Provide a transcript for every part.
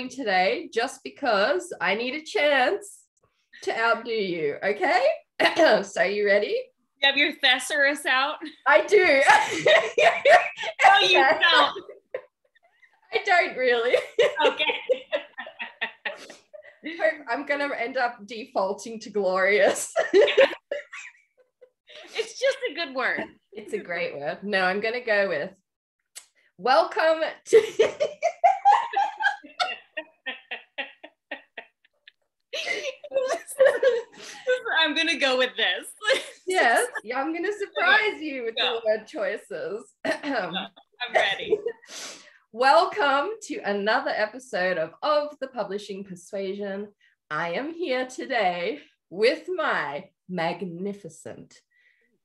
going today just because I need a chance to outdo you. Okay. so, are you ready? You have your thesaurus out? I do. oh, you don't. I don't really. Okay. I'm going to end up defaulting to glorious. it's just a good word. It's a great word. No, I'm going to go with welcome to. I'm gonna go with this. yes, yeah, I'm gonna surprise you with the word choices. I'm ready. Welcome to another episode of Of the Publishing Persuasion. I am here today with my magnificent,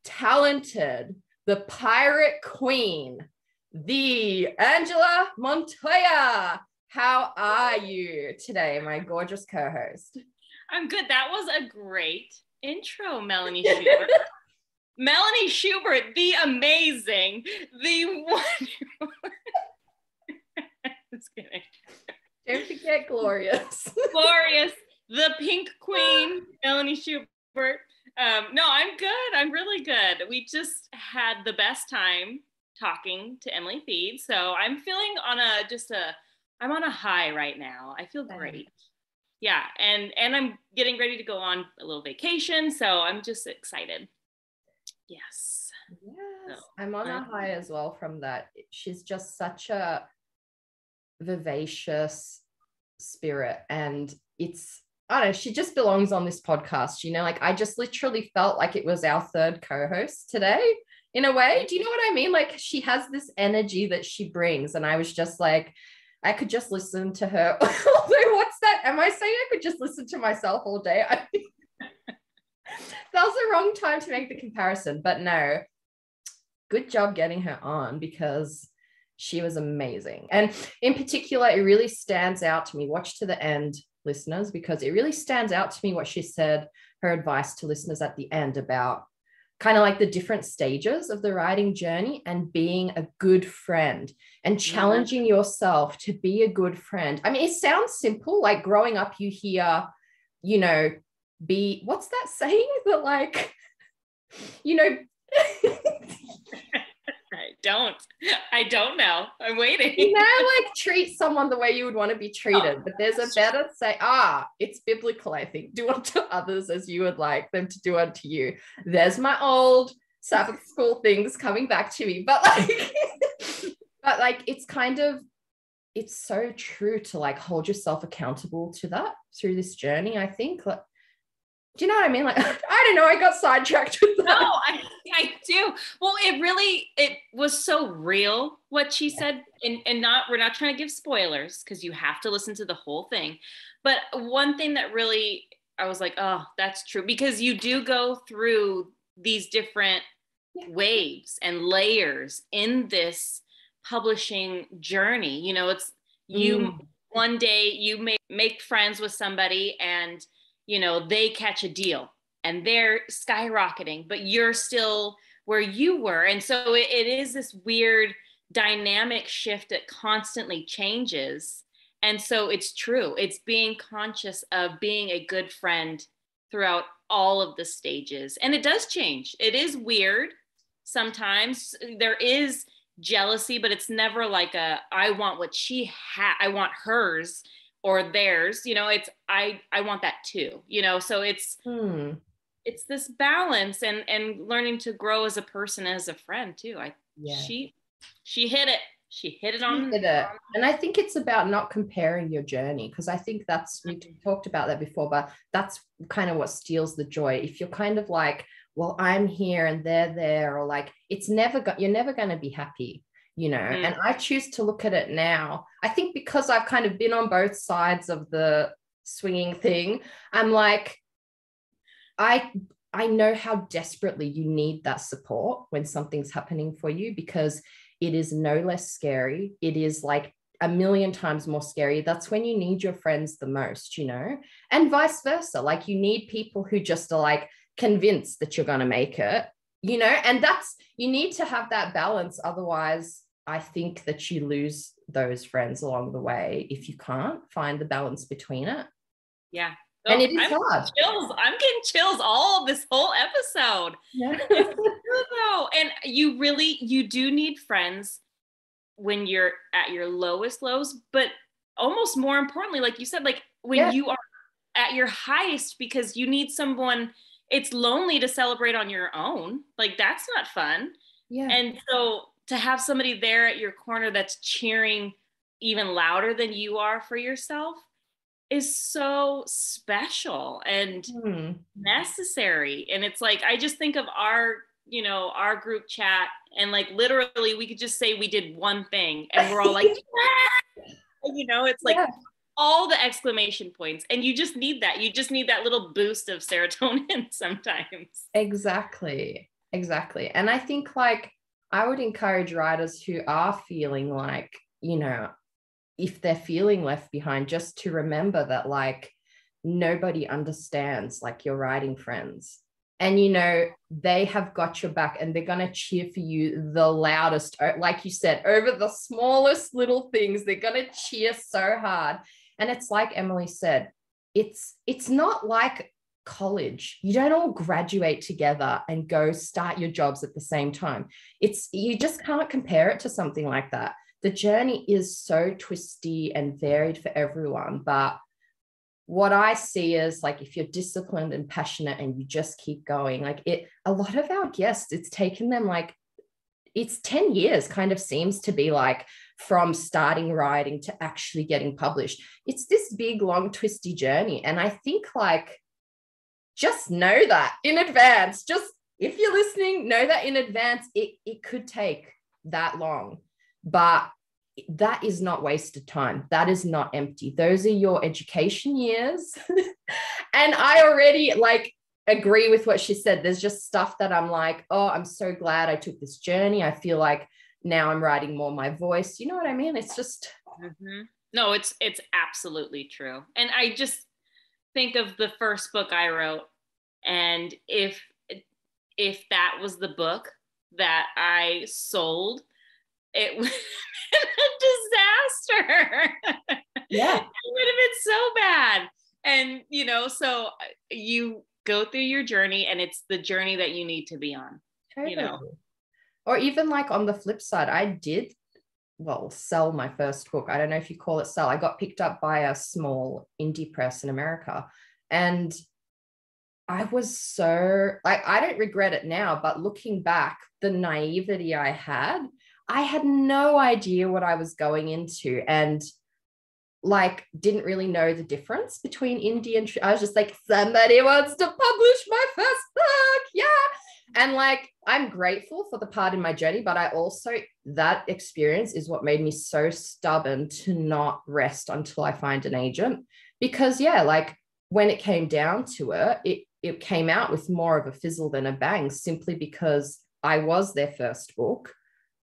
talented, the pirate queen, the Angela Montoya. How are you today, my gorgeous co host? I'm good. That was a great intro, Melanie Schubert. Melanie Schubert, the amazing, the one. Just kidding. Don't forget Glorious. Glorious, the pink queen, Melanie Schubert. Um, no, I'm good. I'm really good. We just had the best time talking to Emily Thiede. So I'm feeling on a just a I'm on a high right now. I feel great. Yeah, and and I'm getting ready to go on a little vacation, so I'm just excited. Yes. Yes, so, I'm on a high as well from that. She's just such a vivacious spirit and it's I don't know, she just belongs on this podcast. You know, like I just literally felt like it was our third co-host today in a way. Do you know what I mean? Like she has this energy that she brings. And I was just like, I could just listen to her. What's that? Am I saying I could just listen to myself all day? I that was the wrong time to make the comparison, but no, good job getting her on because she was amazing. And in particular, it really stands out to me. Watch to the end, listeners, because it really stands out to me what she said, her advice to listeners at the end about kind of like the different stages of the writing journey and being a good friend and mm-hmm. challenging mm-hmm. yourself to be a good friend. I mean, it sounds simple, like growing up, you hear, you know, be what's that saying that, like, you know, I don't. I don't know. I'm waiting. You know, like treat someone the way you would want to be treated. Oh, but there's a better say, ah, it's biblical, I think. Do unto others as you would like them to do unto you. There's my old Sabbath school things coming back to me. But like, but like it's kind of it's so true to like hold yourself accountable to that through this journey, I think. Like, do you know what I mean? Like, I don't know. I got sidetracked with that. No, I, I do. Well, it really, it was so real what she said, and, and not, we're not trying to give spoilers because you have to listen to the whole thing. But one thing that really, I was like, oh, that's true because you do go through these different yeah. waves and layers in this publishing journey. You know, it's you, mm. one day you may make friends with somebody and you know they catch a deal and they're skyrocketing but you're still where you were. And so it, it is this weird dynamic shift that constantly changes. And so it's true. It's being conscious of being a good friend throughout all of the stages. And it does change. It is weird sometimes. There is jealousy but it's never like a i want what she had i want hers or theirs you know it's i i want that too you know so it's hmm. it's this balance and and learning to grow as a person as a friend too i yeah. she she hit it she hit it on, hit it. and i think it's about not comparing your journey because i think that's we talked about that before but that's kind of what steals the joy if you're kind of like well i'm here and they're there or like it's never go- you're never going to be happy you know mm. and i choose to look at it now. I think because i've kind of been on both sides of the swinging thing i'm like i i know how desperately you need that support when something's happening for you because it is no less scary. It is like a million times more scary. That's when you need your friends the most you know and vice versa. Like you need people who just are like convinced that you're going to make it you know and that's you need to have that balance. Otherwise I think that you lose those friends along the way if you can't find the balance between it. Yeah. Oh, and it oh, is I'm hard. Chills. I'm getting chills all this whole episode. Yeah. and you really you do need friends when you're at your lowest lows, but almost more importantly, like you said, like when yeah. you are at your highest because you need someone it's lonely to celebrate on your own. Like that's not fun. Yeah. And so to have somebody there at your corner that's cheering even louder than you are for yourself is so special and mm. necessary. And it's like I just think of our, you know, our group chat and like literally we could just say we did one thing and we're all like you know, it's like yeah. all the exclamation points. And you just need that. You just need that little boost of serotonin sometimes. Exactly. Exactly. And i think like i would encourage writers who are feeling like you know if they're feeling left behind just to remember that like nobody understands like your writing friends. And you know they have got your back and they're going to cheer for you the loudest like you said over the smallest little things. They're going to cheer so hard. And it's like Emily said, it's it's not like college. You don't all graduate together and go start your jobs at the same time. It's you just can't compare it to something like that. The journey is so twisty and varied for everyone, but what I see is like if you're disciplined and passionate and you just keep going, like it, a lot of our guests, it's taken them like it's 10 years kind of seems to be like from starting writing to actually getting published. It's this big, long, twisty journey. And I think, like, just know that in advance. Just if you're listening, know that in advance, it, it could take that long. But that is not wasted time. That is not empty. Those are your education years. and I already like agree with what she said. There's just stuff that I'm like, oh, I'm so glad I took this journey. I feel like now I'm writing more my voice. You know what I mean? It's just mm-hmm. no, it's it's absolutely true. And I just think of the first book I wrote, and if if that was the book that I sold, it would a disaster. Yeah, it would have been so bad. And you know, so uh, you go through your journey, and it's the journey that you need to be on. Totally. You know or even like on the flip side, I did well sell my first book. I don't know if you call it sell. I got picked up by a small indie press in America. And I was so like I don't regret it now, but looking back, the naivety I had, I had no idea what I was going into and like didn't really know the difference between indie and I was just like somebody wants to publish my first. And like I'm grateful for the part in my journey, but I also, that experience is what made me so stubborn to not rest until I find an agent. Because, yeah, like when it came down to it, it, it came out with more of a fizzle than a bang simply because I was their first book.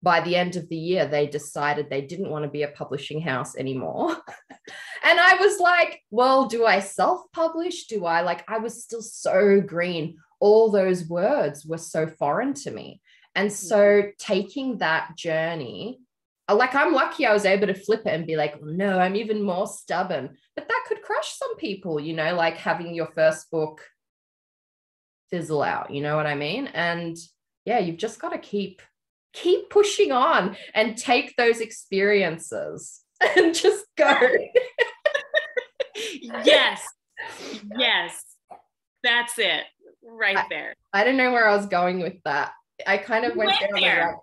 By the end of the year, they decided they didn't want to be a publishing house anymore. and I was like, well, do I self publish? Do I like, I was still so green all those words were so foreign to me. And so mm-hmm. taking that journey, uh, like I'm lucky I was able to flip it and be like, no, I'm even more stubborn. But that could crush some people, you know, like having your first book fizzle out, you know what I mean? And yeah, you've just got to keep keep pushing on and take those experiences and just go. yes. Yes. That's it right I, there. I don't know where I was going with that. I kind of went, went there.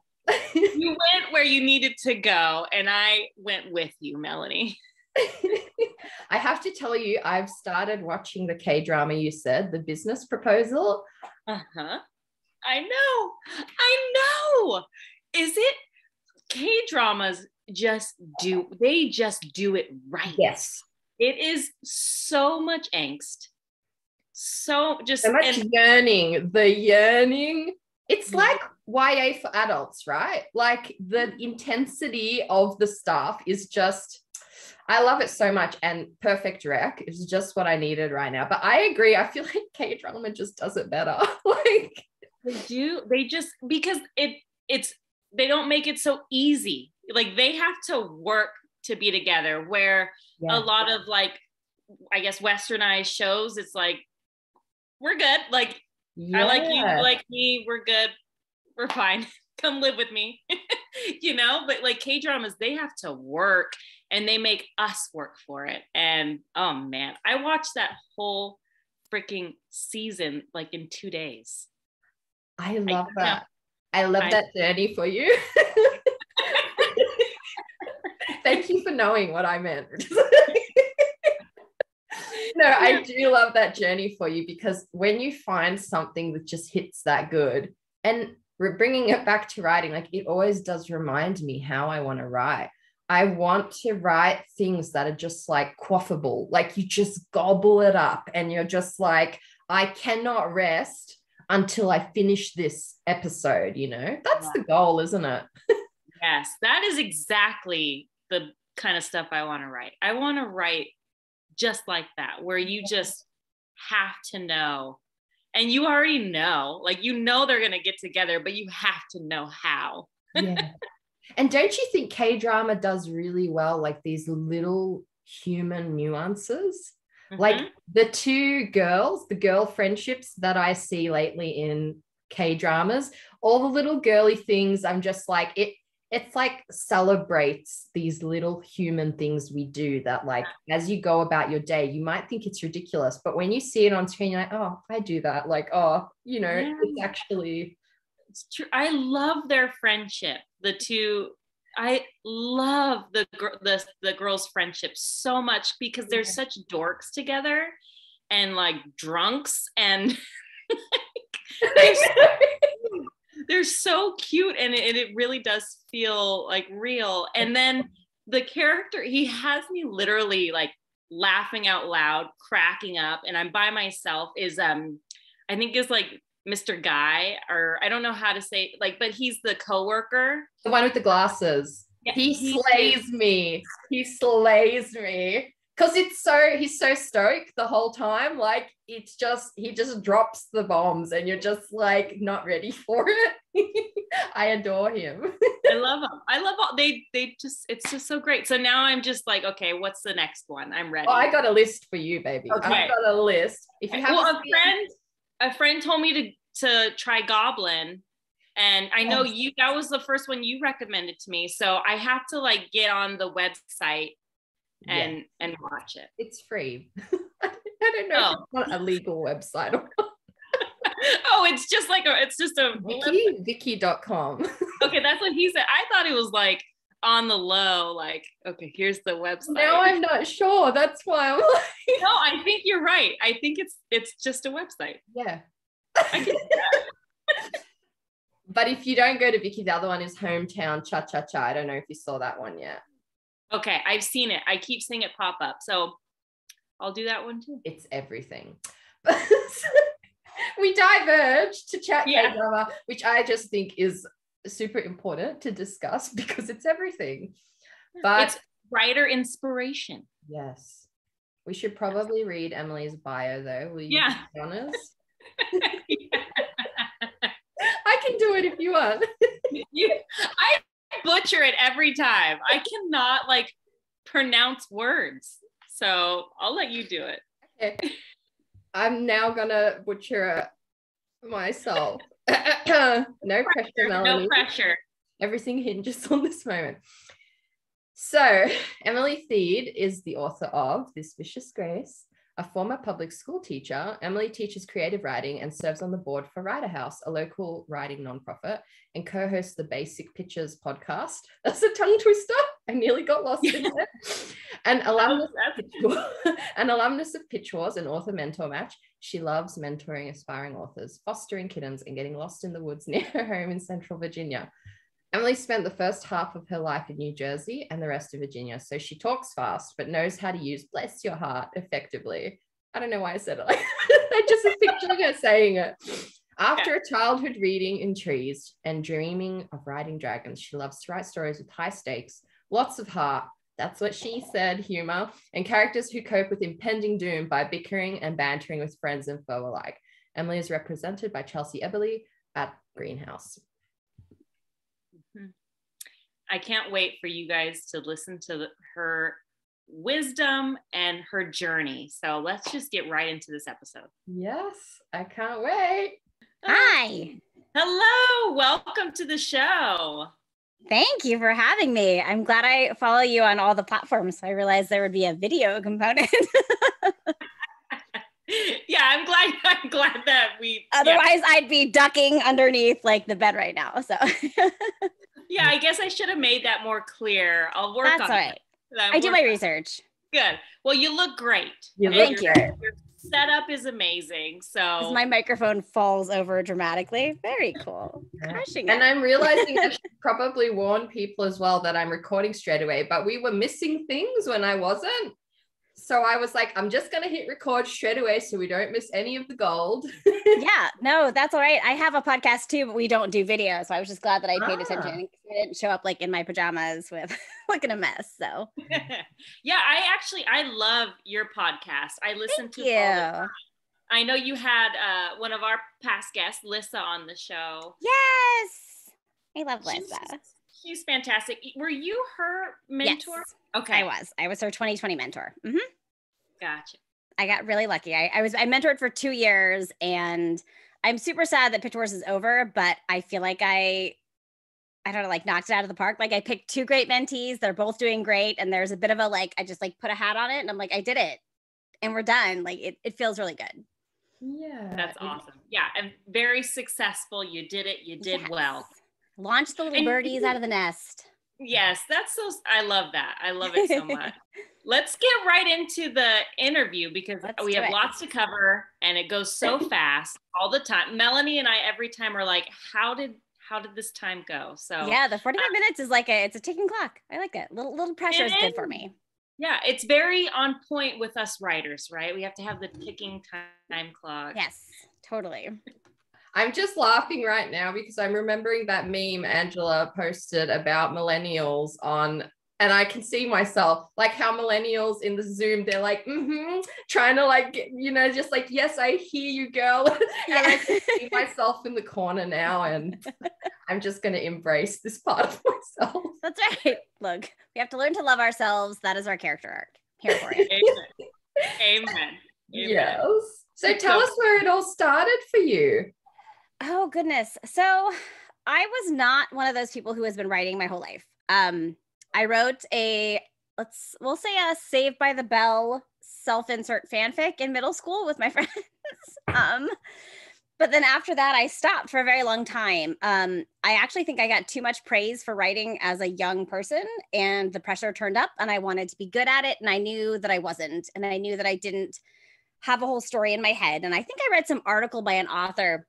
you went where you needed to go, and I went with you, Melanie. I have to tell you, I've started watching the K drama you said, the business proposal. Uh huh. I know. I know. Is it K dramas just do, they just do it right? Yes. It is so much angst so just so much and- yearning the yearning it's mm. like YA for adults, right? Like the mm. intensity of the stuff is just, I love it so much. And Perfect Rec is just what I needed right now. But I agree. I feel like K drama just does it better. like they do. They just because it it's they don't make it so easy. Like they have to work to be together. Where Yeah. a lot of like, I guess westernized shows, it's like we're good. Like I like you, you like me, we're good, we're fine. Come live with me. you know, but like K dramas, they have to work and they make us work for it. And oh man, I watched that whole freaking season like in two days. I love know. that. I love I- that journey for you. Thank you for knowing what I meant. No, I do love that journey for you because when you find something that just hits that good and bringing it back to writing, like it always does remind me how I want to write. I want to write things that are just like quaffable, like you just gobble it up and you're just like, I cannot rest until I finish this episode, you know? That's the goal, isn't it? Yes, that is exactly the kind of stuff I want to write. I want to write just like that, where you just have to know. And you already know, like, you know, they're going to get together, but you have to know how. Yeah. and don't you think K drama does really well, like these little human nuances? Like Mhm. the two girls, the girl friendships that I see lately in K dramas, all the little girly things, I'm just like, it. It's like celebrates these little human things we do that, like, as you go about your day, you might think it's ridiculous, but when you see it on screen, you're like, oh, I do that. Like, oh, you know, it's actually, it's true. I love their friendship. The two, I love the the the girls' friendship so much because they're Yeah. such dorks together, and like drunks, and they're so cute, and it, and it really does feel like real. And then the character, he has me literally like laughing out loud, cracking up, and I'm by myself. Is um, I think is like Mr. Guy, or I don't know how to say like, but he's the coworker. the one with the glasses. Yeah, he he slays me. He slays me. Cause it's so he's so stoic the whole time. Like it's just he just drops the bombs and you're just like not ready for it. I adore him. I love them. I love all they they just it's just so great. So now I'm just like, okay, what's the next one? I'm ready. Oh, I got a list for you, baby. Okay. I've got a list. If you have well, a friend a friend told me to to try Goblin. And I know Yes. you that was the first one you recommended to me. So I have to like get on the website and and watch it. it's free. I don't know if Oh. it's not a legal website or oh, it's just like a it's just a Viki, Viki.com. okay, that's what he said. I thought it was like on the low, like, okay, here's the website. now I'm not sure. That's why I'm like, no, I think you're right. I think it's it's just a website. yeah. But if you don't go to Viki, the other one is Hometown Cha Cha Cha. I don't know if you saw that one yet. Okay, I've seen it. I keep seeing it pop up. So I'll do that one too. It's everything. we diverged to chat Yeah. K-drama, which I just think is super important to discuss because it's everything. But it's writer inspiration. yes, we should probably read Emily's bio though. Will you Yeah. be honest? I can do it if you want. you, I butcher it every time. I cannot like pronounce words. So I'll let you do it. Okay. I'm now gonna butcher it myself. no pressure, Melanie. No pressure. Everything hinges on this moment. So, Emily Thiede is the author of This Vicious Grace, a former public school teacher. Emily teaches creative writing and serves on the board for Writer House, a local writing nonprofit, and co hosts the Basic Pitches podcast. That's a tongue twister. I nearly got lost in it. An alumnus, an alumnus of Pitch Wars and author mentor match. She loves mentoring aspiring authors, fostering kittens, and getting lost in the woods near her home in Central Virginia. Emily spent the first half of her life in New Jersey and the rest of Virginia, so she talks fast but knows how to use bless your heart effectively. I don't know why I said it like I just was picturing her saying it. After a childhood reading in trees and dreaming of riding dragons, she loves to write stories with high stakes, lots of heart. That's what she said, humor, and characters who cope with impending doom by bickering and bantering with friends and foe alike. Emily is represented by Chelsea Eberly at Greenhouse. I can't wait for you guys to listen to the, her wisdom and her journey. So let's just get right into this episode. Yes, I can't wait. Hi. Hello, welcome to the show. Thank you for having me. I'm glad I follow you on all the platforms. I realized there would be a video component. yeah, I'm glad I'm glad that we Otherwise, yeah. I'd be ducking underneath like the bed right now. So Yeah, I guess I should have made that more clear. I'll work That's on all right. I do my research. Good. Well, you look great. You Thank you. Your setup is amazing. So my microphone falls over dramatically. Very cool. Crushing and it. I'm realizing I should probably warn people as well that I'm recording straight away, but we were missing things when I wasn't so I was like, I'm just going to hit record straight away so we don't miss any of the gold. yeah, no, that's all right. I have a podcast too, but we don't do video. So I was just glad that I paid ah. attention. I didn't show up like in my pajamas with looking a mess. So, yeah, I actually, I love your podcast. I listen Thank to you. I know you had uh, one of our past guests, Lissa, on the show. Yes. I love Lissa. She's, she's fantastic. Were you her mentor? Yes, okay. I was. I was her 2020 mentor. Mm-hmm. Gotcha. I got really lucky. I, I was I mentored for two years and I'm super sad that Pitch Wars is over, but I feel like I I don't know, like knocked it out of the park. Like I picked two great mentees. They're both doing great. And there's a bit of a like, I just like put a hat on it and I'm like, I did it. And we're done. Like it, it feels really good. Yeah. That's awesome. Yeah. And very successful. You did it. You did yes. well. Launch the little and birdies out of the nest. Yes, that's so I love that. I love it so much. Let's get right into the interview because Let's we have it. lots to cover and it goes so fast all the time. Melanie and I every time are like, how did how did this time go? So yeah, the 45 uh, minutes is like a it's a ticking clock. I like it. Little little pressure is good for me. Yeah, it's very on point with us writers, right? We have to have the ticking time clock. Yes, totally. I'm just laughing right now because I'm remembering that meme Angela posted about millennials on and I can see myself like how millennials in the Zoom, they're like, mm-hmm, trying to like, you know, just like, yes, I hear you, girl. and I can see myself in the corner now, and I'm just going to embrace this part of myself. That's right. Look, we have to learn to love ourselves. That is our character arc. Here for it. Amen. Amen. Amen. Yes. So tell us where it all started for you. Oh goodness. So I was not one of those people who has been writing my whole life. Um, I wrote a let's we'll say a Saved by the Bell self-insert fanfic in middle school with my friends. um, but then after that, I stopped for a very long time. Um, I actually think I got too much praise for writing as a young person, and the pressure turned up, and I wanted to be good at it, and I knew that I wasn't, and I knew that I didn't have a whole story in my head. And I think I read some article by an author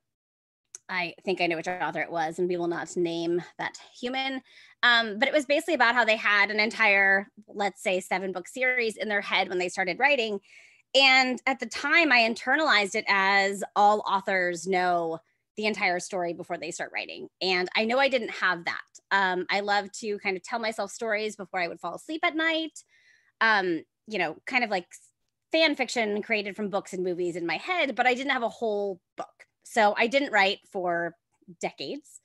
I think I know which author it was, and we will not name that human. Um, but it was basically about how they had an entire, let's say, seven book series in their head when they started writing. And at the time, I internalized it as all authors know the entire story before they start writing. And I know I didn't have that. Um, I love to kind of tell myself stories before I would fall asleep at night. Um, you know, kind of like fan fiction created from books and movies in my head, but I didn't have a whole book. So I didn't write for decades.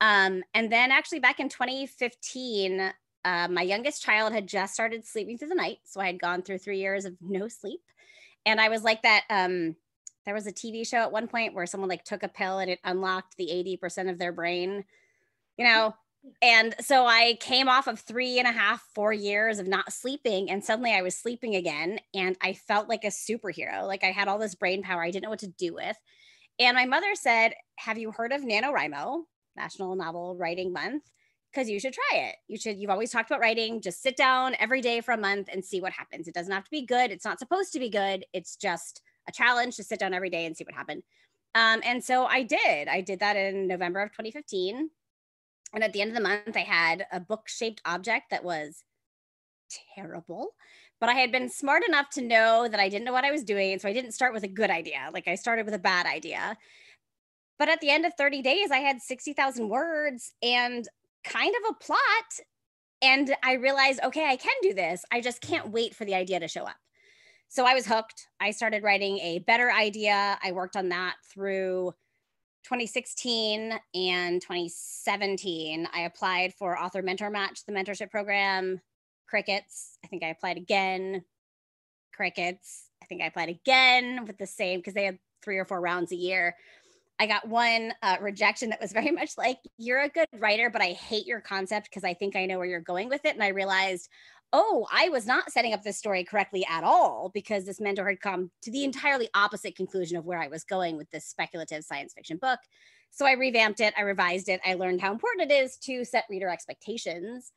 Um, and then actually back in 2015, uh, my youngest child had just started sleeping through the night. So I had gone through three years of no sleep. And I was like that. Um, there was a TV show at one point where someone like took a pill and it unlocked the 80% of their brain, you know? And so I came off of three and a half, four years of not sleeping. And suddenly I was sleeping again. And I felt like a superhero. Like I had all this brain power I didn't know what to do with. And my mother said, Have you heard of NaNoWriMo, National Novel Writing Month? Because you should try it. You should, you've always talked about writing. Just sit down every day for a month and see what happens. It doesn't have to be good. It's not supposed to be good. It's just a challenge to sit down every day and see what happened. Um, and so I did. I did that in November of 2015. And at the end of the month, I had a book shaped object that was terrible but I had been smart enough to know that I didn't know what I was doing. So I didn't start with a good idea. Like I started with a bad idea. But at the end of 30 days, I had 60,000 words and kind of a plot. And I realized, okay, I can do this. I just can't wait for the idea to show up. So I was hooked. I started writing a better idea. I worked on that through 2016 and 2017, I applied for Author Mentor Match, the mentorship program. Crickets. I think I applied again. Crickets. I think I applied again with the same because they had three or four rounds a year. I got one uh, rejection that was very much like, You're a good writer, but I hate your concept because I think I know where you're going with it. And I realized, oh, I was not setting up this story correctly at all because this mentor had come to the entirely opposite conclusion of where I was going with this speculative science fiction book. So I revamped it, I revised it, I learned how important it is to set reader expectations.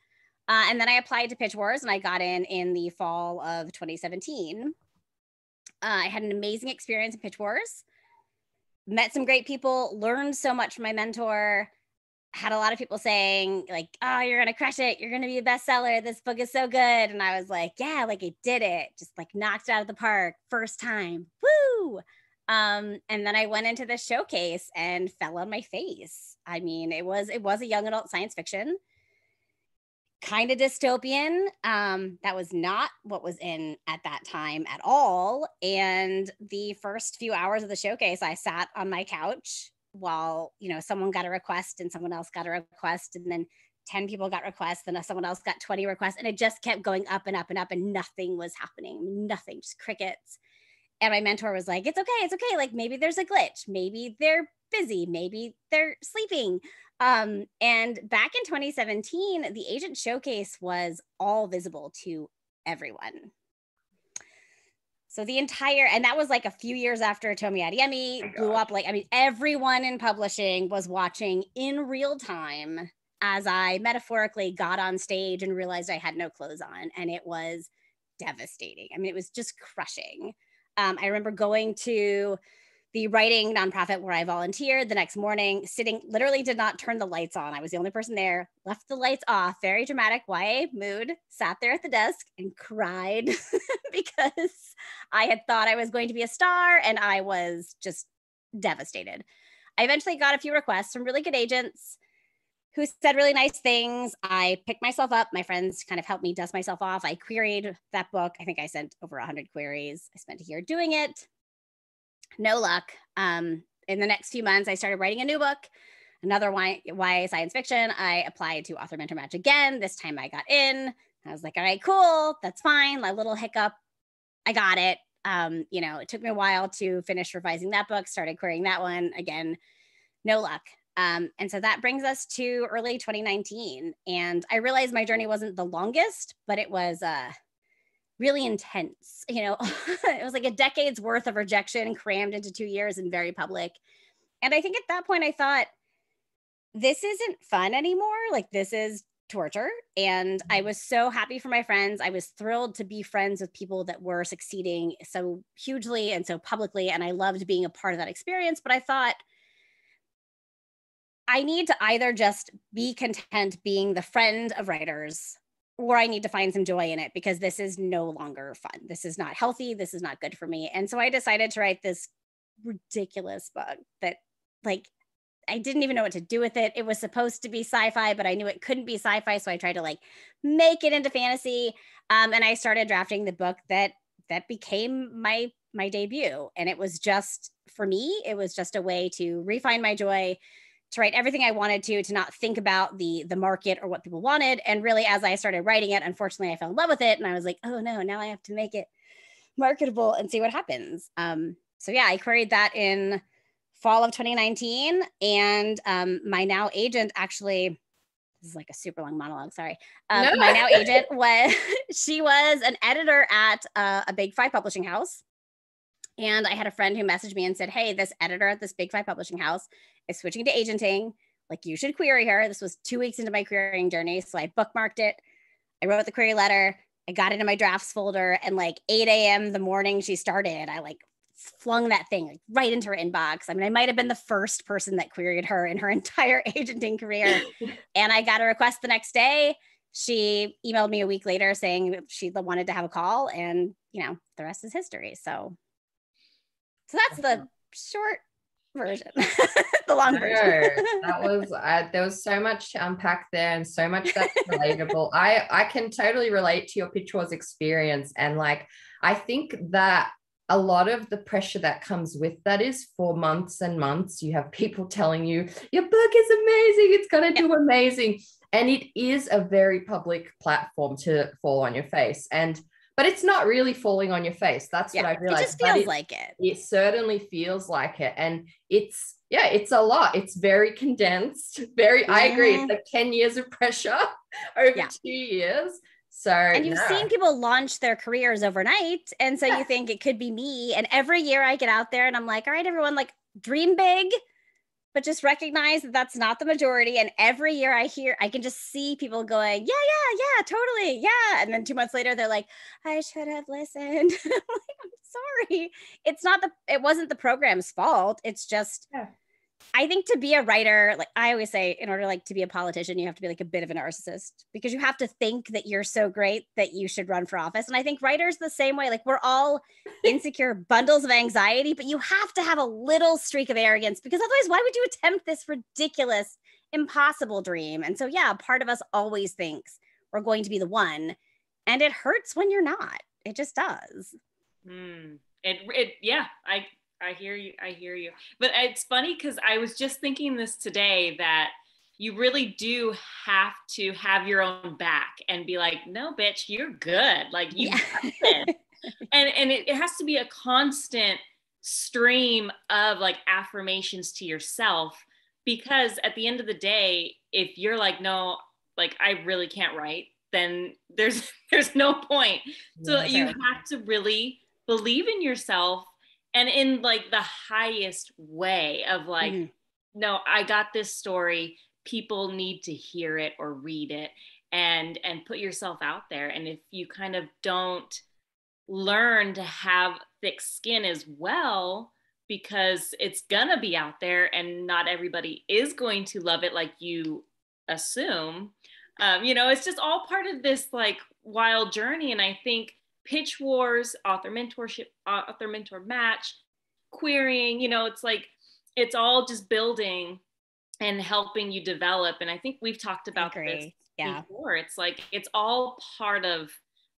Uh, and then I applied to Pitch Wars and I got in in the fall of 2017. Uh, I had an amazing experience in Pitch Wars, met some great people, learned so much from my mentor. Had a lot of people saying like oh you're gonna crush it. You're gonna be a bestseller. This book is so good. And i was like yeah like i did it. Just like knocked out of the park. First time. Woo! Um and then i went into the showcase and fell on my face. I mean it was it was a young adult science fiction kind of dystopian um that was not what was in at that time at all and the first few hours of the showcase i sat on my couch while you know someone got a request and someone else got a request and then 10 people got requests and someone else got 20 requests and it just kept going up and up and up and nothing was happening nothing just crickets. And my mentor was like it's okay it's okay like maybe there's a glitch maybe they're busy maybe they're sleeping um, and back in 2017 the agent showcase was all visible to everyone so the entire, and that was like a few years after Tomi Adeyemi oh blew up. Like, I mean, everyone in publishing was watching in real time as I metaphorically got on stage and realized I had no clothes on. And it was devastating. I mean, it was just crushing. Um, I remember going to the writing nonprofit where I volunteered the next morning, sitting, literally did not turn the lights on. I was the only person there, left the lights off, very dramatic YA mood, sat there at the desk and cried because I had thought I was going to be a star and I was just devastated. I eventually got a few requests from really good agents who said really nice things. I picked myself up. My friends kind of helped me dust myself off. I queried that book. I think I sent over 100 queries. I spent a year doing it no luck. Um, in the next few months, I started writing a new book, another YA science fiction. I applied to Author Mentor Match again. This time I got in. I was like, all right, cool, that's fine. My little hiccup, I got it. Um, you know, it took me a while to finish revising that book, started querying that one again, no luck. Um, and so that brings us to early 2019. And I realized my journey wasn't the longest, but it was uh really intense. You know, it was like a decade's worth of rejection crammed into two years and very public. And I think at that point, I thought, this isn't fun anymore. Like, this is torture. And I mm-hmm. was so happy for my friends. I was thrilled to be friends with people that were succeeding so hugely and so publicly. And I loved being a part of that experience. But I thought, I need to either just be content being the friend of writers or I need to find some joy in it because this is no longer fun. This is not healthy. This is not good for me. And so I decided to write this ridiculous book that, like, I didn't even know what to do with it. It was supposed to be sci-fi, but I knew it couldn't be sci-fi, so I tried to like make it into fantasy. Um, and I started drafting the book that that became my my debut. And it was just for me, it was just a way to refine my joy, to write everything I wanted to, to not think about the the market or what people wanted. And really, as I started writing it, unfortunately, I fell in love with it, and I was like, oh no, now I have to make it marketable and see what happens. Um, so yeah, I queried that in fall of 2019, and um, my now agent actually. This is like a super long monologue. Sorry. Um, no. My now agent was she was an editor at uh, a big five publishing house. And I had a friend who messaged me and said, Hey, this editor at this big five publishing house is switching to agenting. Like you should query her. This was two weeks into my querying journey. So I bookmarked it. I wrote the query letter. I got it in my drafts folder. And like 8 a.m. the morning she started, I like flung that thing like right into her inbox. I mean, I might have been the first person that queried her in her entire agenting career. and I got a request the next day. She emailed me a week later saying she wanted to have a call, and you know, the rest is history. So, so that's the short version, the long version. that was uh, there was so much to unpack there, and so much that's relatable. I I can totally relate to your pitch wars experience, and like I think that a lot of the pressure that comes with that is for months and months. You have people telling you your book is amazing. It's going to do amazing. And it is a very public platform to fall on your face. And but it's not really falling on your face that's yeah, what i realized it just feels it, like it it certainly feels like it and it's yeah it's a lot it's very condensed very mm-hmm. i agree it's like 10 years of pressure over yeah. two years so and you've seen people launch their careers overnight and so yeah. you think it could be me and every year i get out there and i'm like all right everyone like dream big but just recognize that that's not the majority. And every year I hear, I can just see people going, yeah, yeah, yeah, totally, yeah. And then two months later, they're like, I should have listened. I'm, like, I'm sorry. It's not the, it wasn't the program's fault. It's just, yeah. I think to be a writer, like I always say, in order like to be a politician, you have to be like a bit of a narcissist because you have to think that you're so great that you should run for office. And I think writers the same way. Like we're all insecure bundles of anxiety, but you have to have a little streak of arrogance because otherwise, why would you attempt this ridiculous, impossible dream? And so, yeah, part of us always thinks we're going to be the one, and it hurts when you're not. It just does. Mm. It, it, yeah, I I hear you. I hear you. But it's funny because I was just thinking this today that you really do have to have your own back and be like, no, bitch, you're good. Like you yeah. and and it, it has to be a constant stream of like affirmations to yourself because at the end of the day, if you're like, no, like I really can't write, then there's there's no point. So you have to really believe in yourself and in like the highest way of like mm-hmm. no i got this story. People need to hear it or read it and and put yourself out there. And if you kind of don't learn to have thick skin as well because it's gonna be out there and not everybody is going to love it like you assume um, you know it's just all part of this like wild journey. And i think pitch wars, author mentorship, author mentor match, querying, you know, it's like it's all just building and helping you develop. And I think we've talked about this yeah. before. It's like it's all part of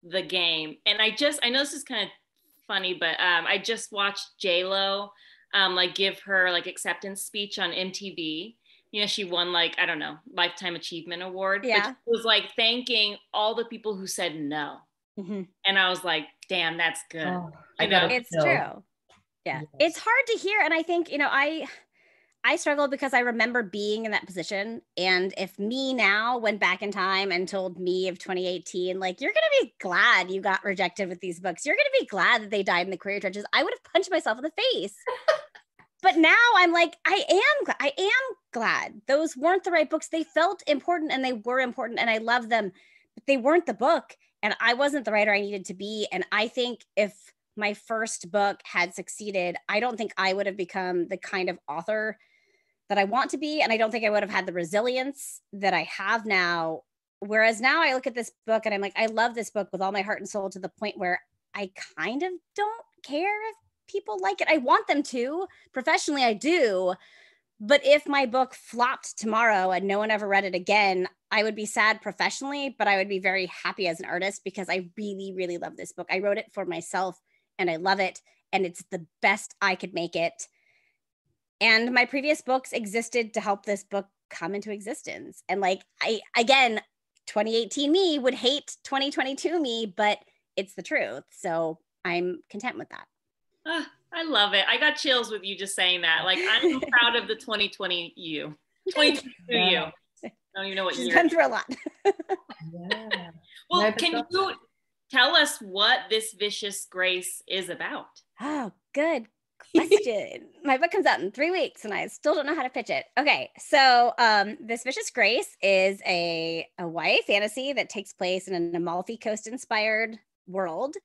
the game. And I just I know this is kind of funny, but um, I just watched J Lo um, like give her like acceptance speech on MTV. You know, she won like I don't know lifetime achievement award. Yeah, was like thanking all the people who said no. Mm-hmm. And I was like, damn, that's good. Oh, I know, it's true. Yeah. Yes. It's hard to hear. And I think, you know, I I struggle because I remember being in that position. And if me now went back in time and told me of 2018, like, you're going to be glad you got rejected with these books, you're going to be glad that they died in the career trenches, I would have punched myself in the face. but now I'm like, I am, I am glad those weren't the right books. They felt important and they were important and I love them, but they weren't the book and I wasn't the writer I needed to be. And I think if my first book had succeeded, I don't think I would have become the kind of author that I want to be. And I don't think I would have had the resilience that I have now. Whereas now I look at this book and I'm like, I love this book with all my heart and soul to the point where I kind of don't care if people like it. I want them to. Professionally, I do. But if my book flopped tomorrow and no one ever read it again, I would be sad professionally, but I would be very happy as an artist because I really, really love this book. I wrote it for myself and I love it. And it's the best I could make it. And my previous books existed to help this book come into existence. And like, I, again, 2018 me would hate 2022 me, but it's the truth. So I'm content with that. Uh, I love it. I got chills with you just saying that. Like, I'm proud of the 2020 you, 2022 yeah. you. I don't even know what She's been through a lot. yeah. Well, can you tell us what this vicious grace is about? Oh, good question. My book comes out in three weeks and I still don't know how to pitch it. Okay. So um this vicious grace is a, a YA fantasy that takes place in an Amalfi Coast inspired world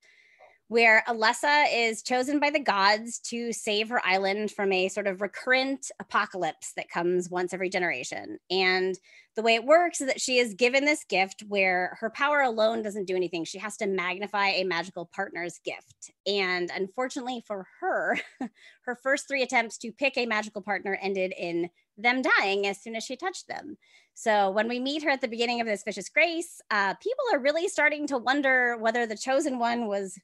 where Alessa is chosen by the gods to save her island from a sort of recurrent apocalypse that comes once every generation. And the way it works is that she is given this gift where her power alone doesn't do anything. She has to magnify a magical partner's gift. And unfortunately for her, her first three attempts to pick a magical partner ended in them dying as soon as she touched them. So when we meet her at the beginning of this vicious grace, uh, people are really starting to wonder whether the chosen one was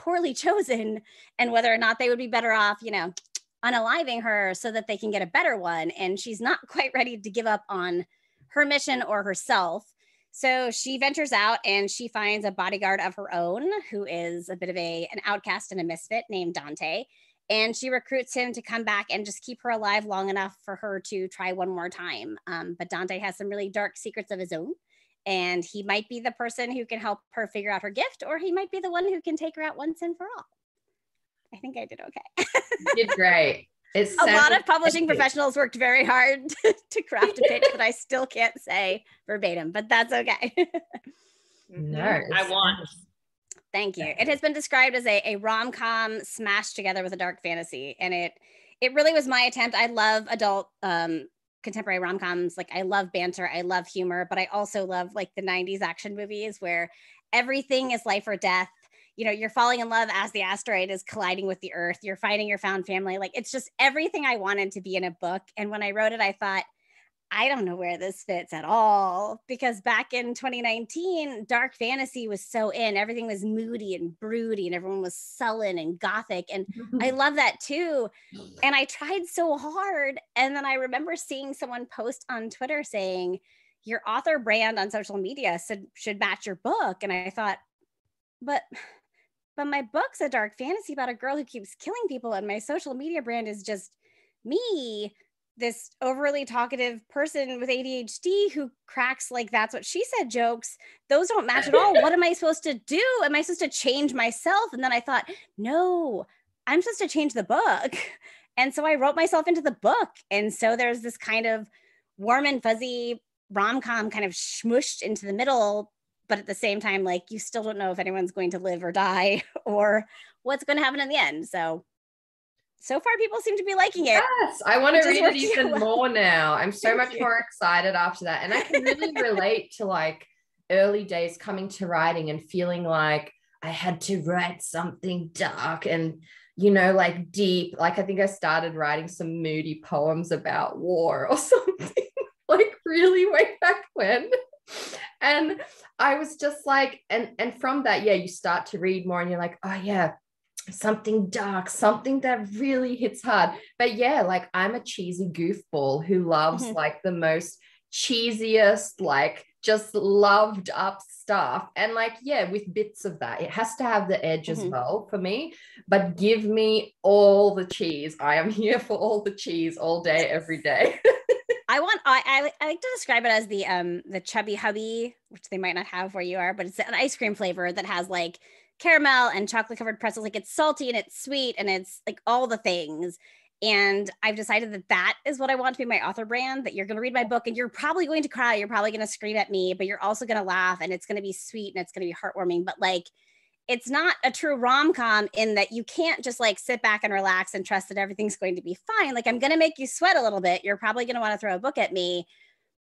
poorly chosen and whether or not they would be better off, you know, unaliving her so that they can get a better one. And she's not quite ready to give up on her mission or herself. So she ventures out and she finds a bodyguard of her own who is a bit of a an outcast and a misfit named Dante. And she recruits him to come back and just keep her alive long enough for her to try one more time. Um, but Dante has some really dark secrets of his own. And he might be the person who can help her figure out her gift, or he might be the one who can take her out once and for all. I think I did okay. you did great. It's a lot of publishing professionals worked very hard to, to craft a pitch that I still can't say verbatim, but that's okay. no, mm-hmm. I want. Thank you. It has been described as a, a rom com smashed together with a dark fantasy, and it it really was my attempt. I love adult um, contemporary rom coms. Like I love banter, I love humor, but I also love like the '90s action movies where everything is life or death. You know you're falling in love as the asteroid is colliding with the earth. You're finding your found family. Like it's just everything i wanted to be in a book. And when i wrote it i thought i don't know where this fits at all because back in 2019 dark fantasy was so in. Everything was moody and broody and everyone was sullen and gothic and i love that too. And i tried so hard and then i remember seeing someone post on twitter saying your author brand on social media should, should match your book. And i thought but but my book's a dark fantasy about a girl who keeps killing people, and my social media brand is just me, this overly talkative person with ADHD who cracks like that's what she said jokes. Those don't match at all. what am I supposed to do? Am I supposed to change myself? And then I thought, no, I'm supposed to change the book. And so I wrote myself into the book. And so there's this kind of warm and fuzzy rom com kind of smushed into the middle but at the same time like you still don't know if anyone's going to live or die or what's going to happen in the end so so far people seem to be liking it yes i want to read it even well. more now i'm so Thank much you. more excited after that and i can really relate to like early days coming to writing and feeling like i had to write something dark and you know like deep like i think i started writing some moody poems about war or something like really way back when and I was just like, and and from that, yeah, you start to read more, and you're like, oh yeah, something dark, something that really hits hard. But yeah, like I'm a cheesy goofball who loves mm-hmm. like the most cheesiest, like just loved up stuff. And like, yeah, with bits of that, it has to have the edge mm-hmm. as well for me. But give me all the cheese. I am here for all the cheese all day, every day. I want I, I, I like to describe it as the um the chubby hubby, which they might not have where you are, but it's an ice cream flavor that has like caramel and chocolate covered pretzels. Like it's salty and it's sweet and it's like all the things. And I've decided that that is what I want to be my author brand. That you're going to read my book and you're probably going to cry, you're probably going to scream at me, but you're also going to laugh and it's going to be sweet and it's going to be heartwarming. But like it's not a true rom-com in that you can't just like sit back and relax and trust that everything's going to be fine like i'm going to make you sweat a little bit you're probably going to want to throw a book at me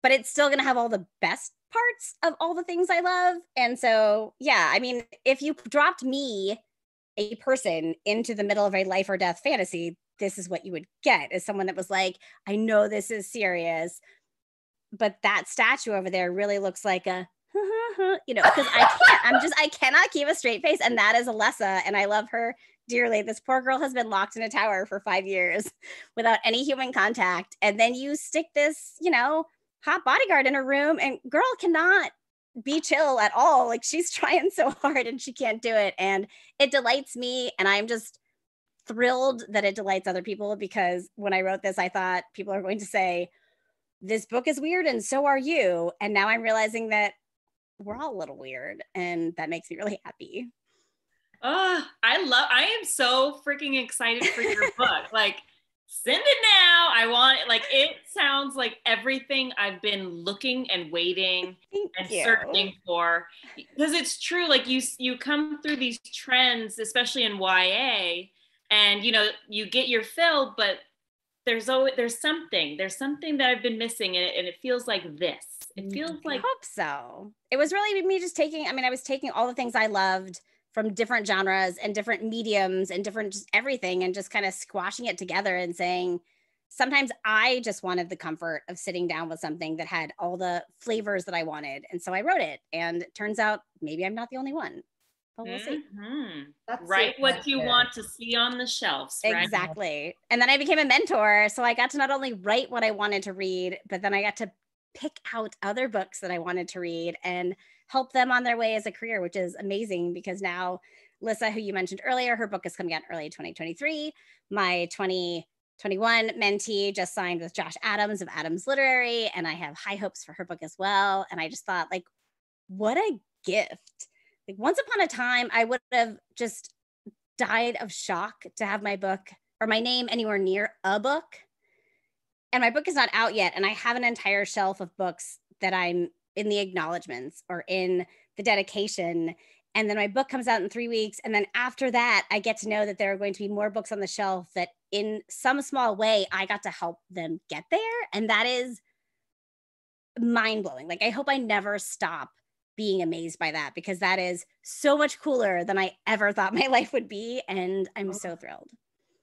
but it's still going to have all the best parts of all the things i love and so yeah i mean if you dropped me a person into the middle of a life or death fantasy this is what you would get as someone that was like i know this is serious but that statue over there really looks like a you know, because I can't, I'm just, I cannot keep a straight face. And that is Alessa. And I love her dearly. This poor girl has been locked in a tower for five years without any human contact. And then you stick this, you know, hot bodyguard in a room, and girl cannot be chill at all. Like she's trying so hard and she can't do it. And it delights me. And I'm just thrilled that it delights other people because when I wrote this, I thought people are going to say, this book is weird and so are you. And now I'm realizing that we're all a little weird and that makes me really happy. Oh, I love I am so freaking excited for your book. Like send it now. I want it like it sounds like everything I've been looking and waiting Thank and you. searching for. Because it's true like you you come through these trends especially in YA and you know you get your fill but there's always there's something there's something that I've been missing and it, and it feels like this. It mm, feels like I hope so. It was really me just taking. I mean, I was taking all the things I loved from different genres and different mediums and different just everything and just kind of squashing it together and saying sometimes I just wanted the comfort of sitting down with something that had all the flavors that I wanted. And so I wrote it. And it turns out maybe I'm not the only one. but we'll see. Mhm. That's Write what right you want to see on the shelves. Right? Exactly. And then I became a mentor. So I got to not only write what I wanted to read, but then I got to pick out other books that I wanted to read and help them on their way as a career, which is amazing because now Lissa, who you mentioned earlier, her book is coming out early 2023. My 2021 mentee just signed with Josh Adams of Adams Literary, and I have high hopes for her book as well. And I just thought, like, what a gift. Like, once upon a time, I would have just died of shock to have my book or my name anywhere near a book. And my book is not out yet. And I have an entire shelf of books that I'm in the acknowledgments or in the dedication. And then my book comes out in three weeks. And then after that, I get to know that there are going to be more books on the shelf that, in some small way, I got to help them get there. And that is mind blowing. Like, I hope I never stop being amazed by that because that is so much cooler than I ever thought my life would be. And I'm so oh. thrilled.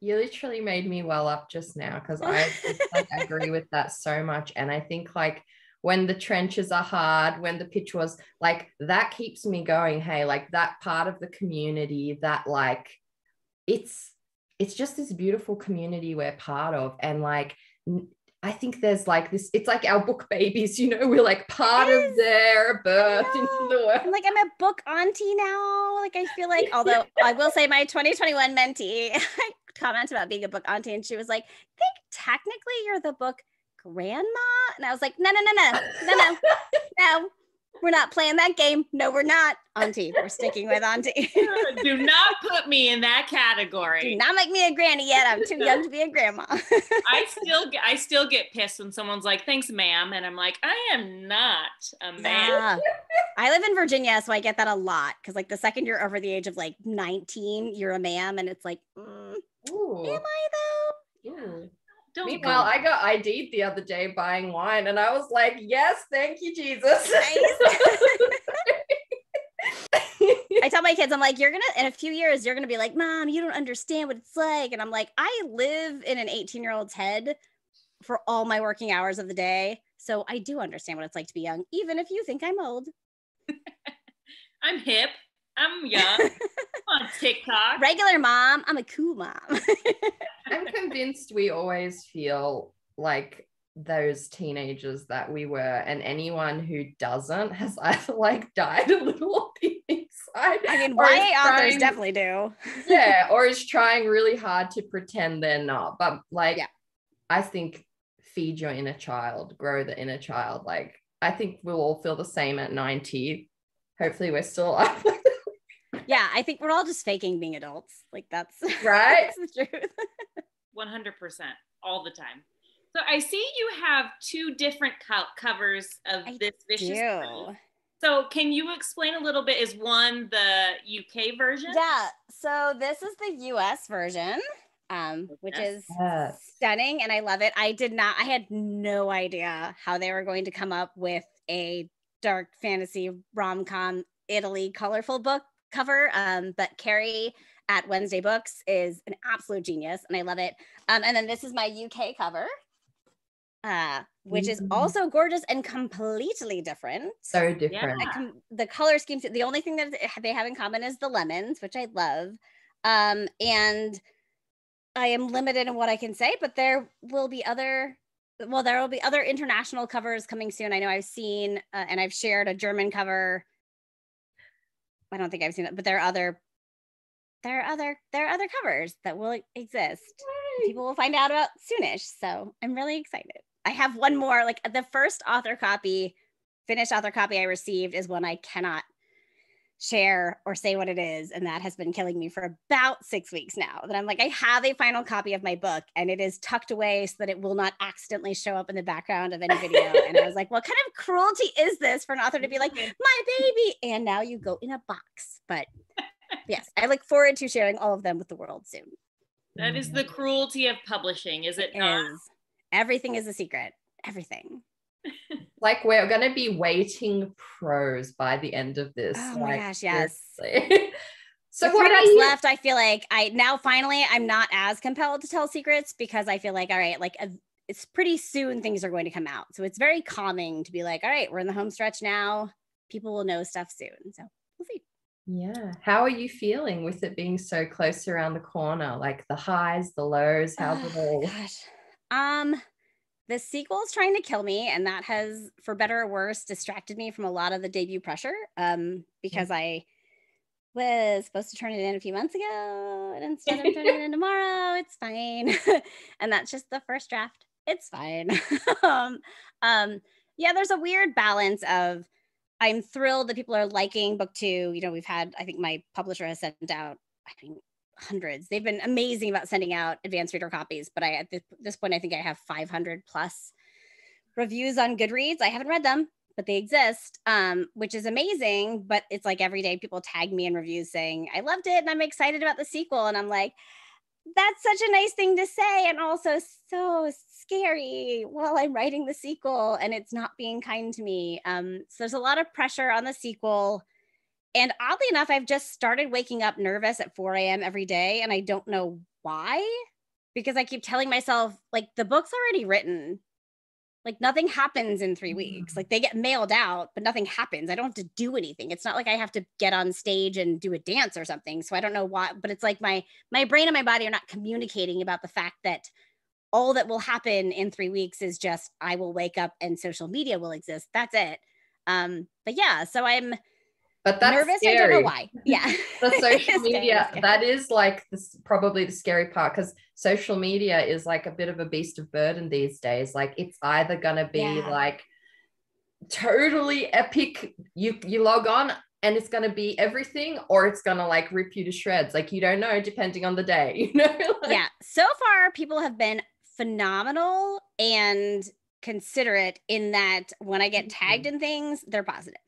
You literally made me well up just now because I just, like, agree with that so much. And I think like when the trenches are hard, when the pitch was like that keeps me going. Hey, like that part of the community that like it's it's just this beautiful community we're part of. And like I think there's like this, it's like our book babies, you know, we're like part of their birth into the world. I'm like, I'm a book auntie now. Like, I feel like, although I will say my 2021 mentee, I commented about being a book auntie, and she was like, I think technically you're the book grandma. And I was like, no, no, no, no, no, no, no. We're not playing that game. No, we're not. Auntie, we're sticking with auntie. Do not put me in that category. Do category. not make me a granny yet. I'm too young to be a grandma. I still get I still get pissed when someone's like, "Thanks, ma'am," and I'm like, "I am not a ma'am." Yeah. I live in Virginia, so I get that a lot because, like, the second you're over the age of like 19, you're a ma'am, and it's like, mm, am I though? ooh. Don't Meanwhile, go. I got ID'd the other day buying wine, and I was like, "Yes, thank you, Jesus." I tell my kids, I'm like, you're gonna in a few years, you're gonna be like, Mom, you don't understand what it's like. And I'm like, I live in an 18 year old's head for all my working hours of the day. So I do understand what it's like to be young, even if you think I'm old. I'm hip. I'm young. I'm on TikTok. Regular mom, I'm a cool mom. I'm convinced we always feel like those teenagers that we were, and anyone who doesn't has either like died a little on the inside. I mean, or is YA authors trying- definitely do. yeah, or is trying really hard to pretend they're not. But like, Yeah. I think feed your inner child, grow the inner child. Like, I think we'll all feel the same at 90. Hopefully, we're still alive. Yeah, I think we're all just faking being adults. Like that's Right? that's the truth. 100% all the time. So I see you have two different co- covers of I this vicious. Do. So can you explain a little bit? Is one the UK version? Yeah. So this is the US version, um, which Yes. is Yes. stunning and I love it. I did not, I had no idea how they were going to come up with a dark fantasy rom com Italy colorful book cover. Um, but Carrie at Wednesday Books is an absolute genius and I love it. Um, and then this is my UK cover. Uh, which is Mhm. also gorgeous and completely different. So different. I com- the color schemes the only thing that they have in common is the lemons which i love um and i am limited in what i can say but there will be other well there will be other international covers coming soon i know i've seen uh, and i've shared a german cover i don't think i've seen it but there are other there are other there are other covers that will exist. People will find out about soonish so i'm really excited. I have one more like the first author copy finished author copy I received is one I cannot share or say what it is. And that has been killing me for about six weeks now. That I'm like, I have a final copy of my book and it is tucked away so that it will not accidentally show up in the background of any video. and I was like, what kind of cruelty is this for an author to be like, my baby? And now you go in a box. But yes, I look forward to sharing all of them with the world soon. That is the cruelty of publishing, is it It not? is. Everything is a secret. Everything. Like we're gonna be waiting pros by the end of this. Oh my like, gosh, yes. so what three are books you? left, I feel like I now finally I'm not as compelled to tell secrets because I feel like all right, like uh, it's pretty soon things are going to come out. So it's very calming to be like, all right, we're in the home stretch now. People will know stuff soon. So we'll see. Yeah. How are you feeling with it being so close around the corner? Like the highs, the lows, how's it Oh, all? gosh. Um, the sequel is trying to kill me, and that has, for better or worse, distracted me from a lot of the debut pressure. Um, because I was supposed to turn it in a few months ago, and instead I'm turning it in tomorrow. It's fine, and that's just the first draft. It's fine. um, um, yeah, there's a weird balance of I'm thrilled that people are liking book two. You know, we've had, I think my publisher has sent out, I think hundreds. They've been amazing about sending out advanced reader copies, but I at this, point I think I have 500 plus reviews on Goodreads. I haven't read them, but they exist, um, which is amazing. But it's like every day people tag me in reviews saying I loved it and I'm excited about the sequel, and I'm like, that's such a nice thing to say, and also so scary while I'm writing the sequel, and it's not being kind to me. Um, so there's a lot of pressure on the sequel. And oddly enough, I've just started waking up nervous at 4 a.m. every day, and I don't know why. Because I keep telling myself, like, the book's already written. Like, nothing happens in three weeks. Mm. Like, they get mailed out, but nothing happens. I don't have to do anything. It's not like I have to get on stage and do a dance or something. So I don't know why, but it's like my my brain and my body are not communicating about the fact that all that will happen in three weeks is just I will wake up and social media will exist. That's it. Um, but yeah, so I'm But that's nervous. scary. I don't know why. Yeah. the social media that is like this probably the scary part because social media is like a bit of a beast of burden these days like it's either gonna be Yeah. like totally epic you you log on and it's gonna be everything or it's gonna like rip you to shreds like you don't know depending on the day you know Like, yeah. So far, people have been phenomenal and considerate in that when I get mm-hmm. tagged in things, they're positive.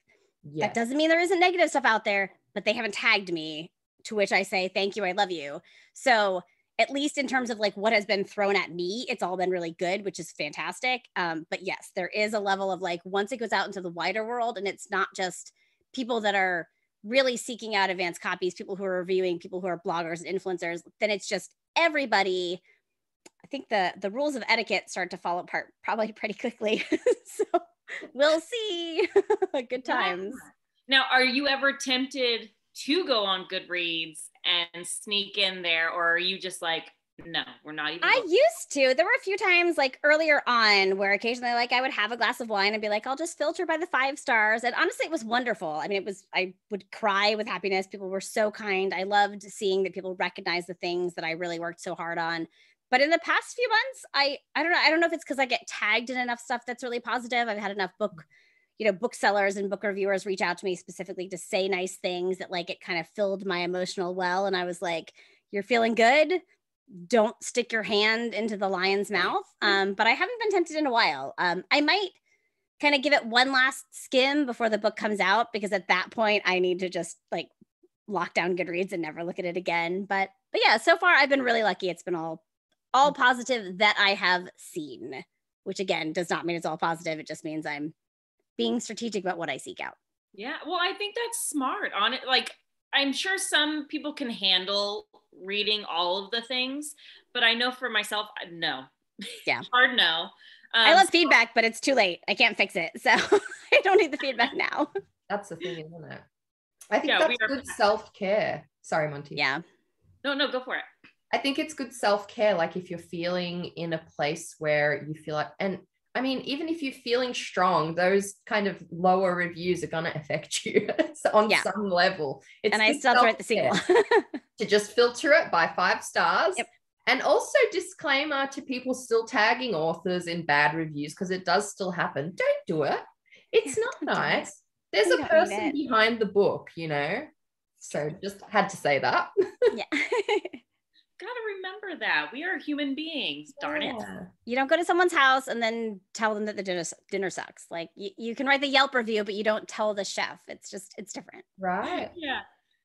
Yeah That doesn't mean there isn't negative stuff out there, but they haven't tagged me, to which I say, thank you, I love you. So, at least in terms of like what has been thrown at me, it's all been really good, which is fantastic. Um, but yes, there is a level of like once it goes out into the wider world and it's not just people that are really seeking out advanced copies, people who are reviewing, people who are bloggers and influencers, then it's just everybody. I think the the rules of etiquette start to fall apart probably pretty quickly. so we'll see. Good times. Now, are you ever tempted to go on Goodreads and sneak in there, or are you just like, no, we're not even? I used to. There were a few times like earlier on where occasionally like I would have a glass of wine and be like, I'll just filter by the five stars. And honestly, it was wonderful. I mean, it was I would cry with happiness. People were so kind. I loved seeing that people recognize the things that I really worked so hard on. But in the past few months, I I don't know. I don't know if it's because I get tagged in enough stuff that's really positive. I've had enough book, you know, booksellers and book reviewers reach out to me specifically to say nice things that like it kind of filled my emotional well. And I was like, You're feeling good don't stick your hand into the lion's mouth. Um, but I haven't been tempted in a while. Um, I might kind of give it one last skim before the book comes out because at that point I need to just like lock down Goodreads and never look at it again. But but yeah, so far I've been really lucky. It's been all all positive that I have seen, which again does not mean it's all positive. It just means I'm being strategic about what I seek out. Yeah, well, I think that's smart on it. Like, I'm sure some people can handle reading all of the things, but I know for myself, I- no. Yeah. Hard no. I Um, love feedback, but it's too late. I can't fix it. So I don't need the feedback now. that's the thing isn't it i think Yeah, that's we are good self-care sorry monty Yeah. No, no, go for it. I think it's good self care. Like if you're feeling in a place where you feel like, and I mean, even if you're feeling strong, those kind of lower reviews are going to affect you on Yeah. some level. It's and I still have to write the self-care to just filter it by five stars. Yep. And also, disclaimer to people still tagging authors in bad reviews because it does still happen. Don't do it. It's Yeah, not don't it. nice. There's a person behind the book, you know? So just had to say that. yeah. Gotta remember that. We are human beings, darn it. Yeah. you don't go to someone's house and then tell them that the dinner dinner sucks. Like you, you can write the Yelp review, but you don't tell the chef. It's just it's different. Right. Yeah.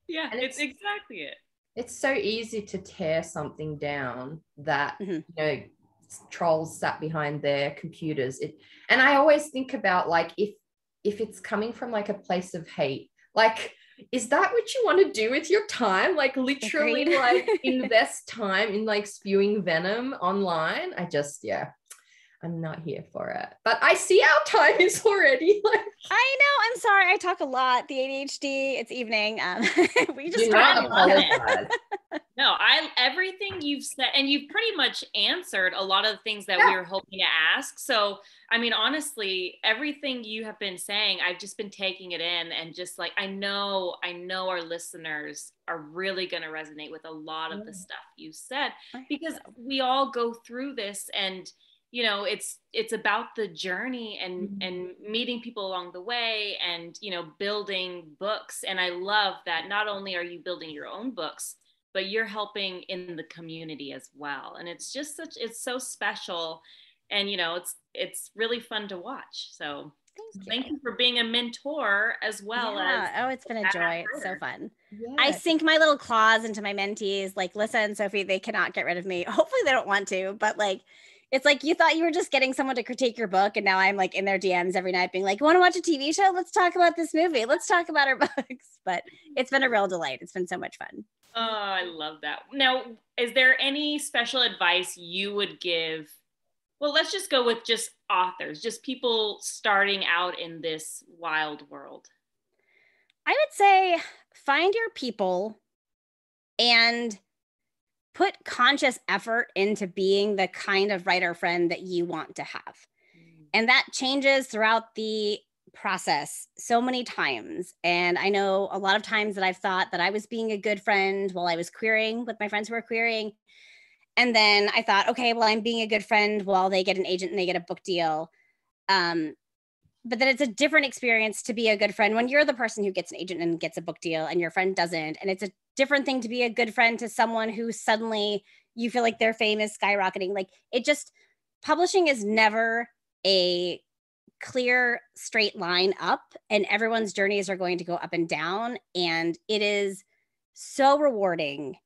Yeah, And it's, it's- exactly it. it's so easy to tear something down that Mhm. you know trolls sat behind their computers it and i always think about like if if it's coming from like a place of hate like is that what you want to do with your time like literally Agreed. like invest time in like spewing venom online i just yeah I'm not here for it. But I see our time is already like. I know. I'm sorry. I talk a lot. The ADHD. It's evening. Um, we just Do not apologize. No, I everything you've said, and you've pretty much answered a lot of the things that we were hoping to ask. So, I mean, honestly, everything you have been saying, I've just been taking it in, and just like I know, I know our listeners are really going to resonate with a lot of the stuff you said because we all go through this, and you know, it's it's about the journey and Mhm. and meeting people along the way, and you know, building books. And I love that not only are you building your own books but you're helping in the community as well and it's just such it's so special and you know it's it's really fun to watch so Thank you. thank you for being a mentor as well yeah. as oh, it's been a joy. It's so fun. I sink my little claws into my mentees. Like, listen, Sophie, they cannot get rid of me. Hopefully, they don't want to, but like, it's like you thought you were just getting someone to critique your book, and now I'm like in their DMs every night, being like, "Want to watch a TV show? Let's talk about this movie. Let's talk about our books." But it's been a real delight. It's been so much fun. Oh i mm-hmm. love that. Now is there any special advice you would give? Well let's just go with just authors just people starting out in this wild world. I would say find your people and put conscious effort into being the kind of writer friend that you want to have. Mm. And that changes throughout the process so many times. And I know a lot of times that I've thought that I was being a good friend while I was querying with my friends who were querying. And then I thought, okay, well, I'm being a good friend while they get an agent and they get a book deal. Um, but then it's a different experience to be a good friend when you're the person who gets an agent and gets a book deal and your friend doesn't. And it's a different thing to be a good friend to someone who suddenly you feel like their fame is skyrocketing. Like it just, publishing is never a clear straight line up, and everyone's journeys are going to go up and down. And it is so rewarding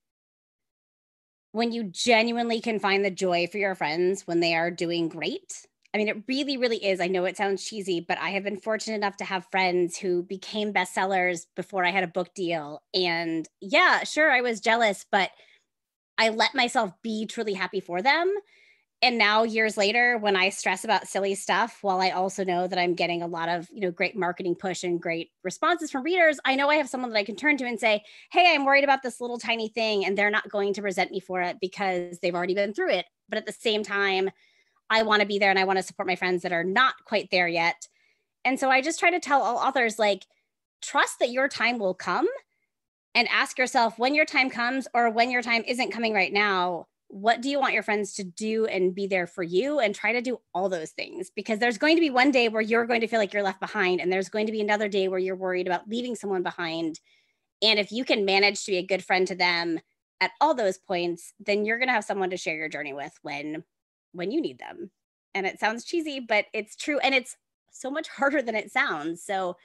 when you genuinely can find the joy for your friends when they are doing great. I mean, it really, really is. I know it sounds cheesy, but I have been fortunate enough to have friends who became bestsellers before I had a book deal. And yeah, sure, I was jealous, but I let myself be truly happy for them. And now, years later, when I stress about silly stuff, while I also know that I'm getting a lot of, you know, great marketing push and great responses from readers, I know I have someone that I can turn to and say, Hey, I'm worried about this little tiny thing. And they're not going to resent me for it because they've already been through it. But at the same time, I want to be there and I want to support my friends that are not quite there yet. And so I just try to tell all authors like, trust that your time will come and ask yourself when your time comes or when your time isn't coming right now, what do you want your friends to do and be there for you? And try to do all those things because there's going to be one day where you're going to feel like you're left behind, and there's going to be another day where you're worried about leaving someone behind. And if you can manage to be a good friend to them at all those points, then you're going to have someone to share your journey with when when you need them. And it sounds cheesy, but it's true and it's so much harder than it sounds. So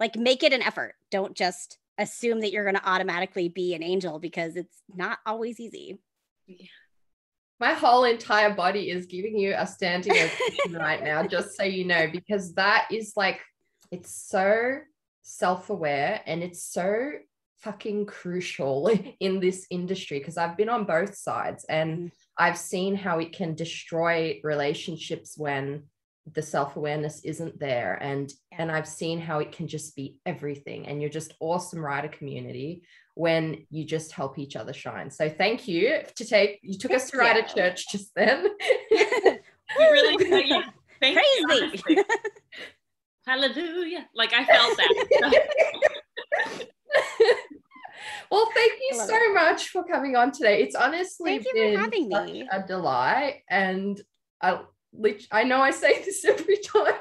like make it an effort. Don't just assume that you're going to automatically be an angel because it's not always easy. My whole entire body is giving you a standing ovation right now, just so you know, because that is like, it's so self aware and it's so fucking crucial in this industry because I've been on both sides and Mm. I've seen how it can destroy relationships when the self-awareness isn't there and Yeah. and I've seen how it can just be everything and you're just awesome writer community when you just help each other shine. So thank you to take you took us to Thank Writer Church just then. you really thank you, Crazy. honestly. hallelujah like i felt that well, thank you I love so much for coming on today. It's honestly Thank you for been having such me. a delight, and I, lit- I know I say this every time,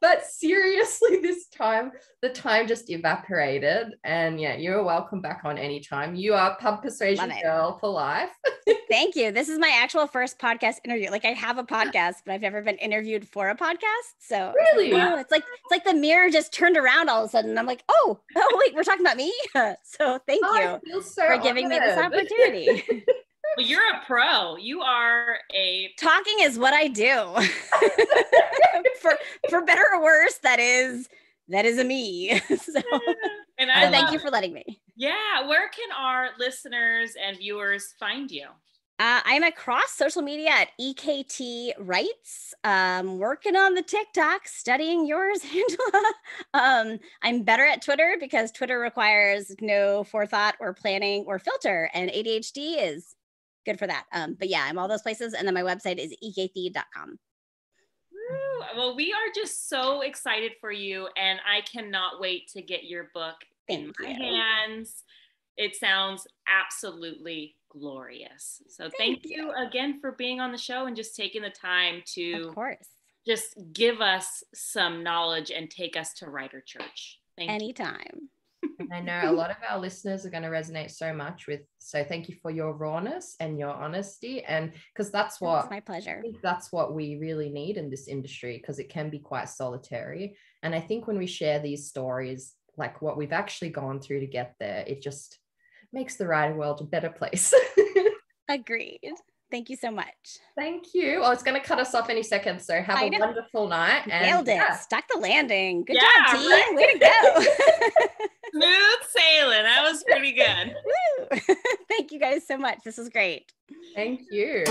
but seriously, this time the time just evaporated. And yeah, you're welcome back on anytime. You are pub persuasion girl for life. Thank you. This is my actual first podcast interview. Like I have a podcast, but I've never been interviewed for a podcast. So Really? wow, it's like it's like the mirror just turned around all of a sudden. I'm like, oh, oh wait, we're talking about me. so thank Oh, you so for giving me this opportunity. Well you're a pro you are a Talking is what I do. for for better or worse, that is that is a me. so and I thank you for letting me. yeah where can our listeners and viewers find you Uh, I'm across social media at EKT Writes. Um, working on the TikTok, studying yours, Angela. Um, I'm better at Twitter because Twitter requires no forethought or planning or filter, and ADHD is good for that. Um, but yeah, I'm all those places. And then my website is ekthiede.com. Well, we are just so excited for you, and I cannot wait to get your book Thank in my you. hands. It sounds absolutely glorious. So thank, Thank you. you. again for being on the show and just taking the time to Of course. just give us some knowledge and take us to Writer Church. Thank you. And I know a lot of our listeners are going to resonate so much with. So thank you for your rawness and your honesty, and because that's what It's my pleasure. That's what we really need in this industry because it can be quite solitary. And I think when we share these stories, like what we've actually gone through to get there, it just makes the writing world a better place. Agreed. Thank you so much. Thank you. Oh, it's going to cut us off any second. So have I a know. wonderful night. And Nailed it. yeah. Stuck the landing. Good Yeah, job, team. right? Way to go. Smooth sailing. That was pretty good. Thank you guys so much. This was great. Thank you.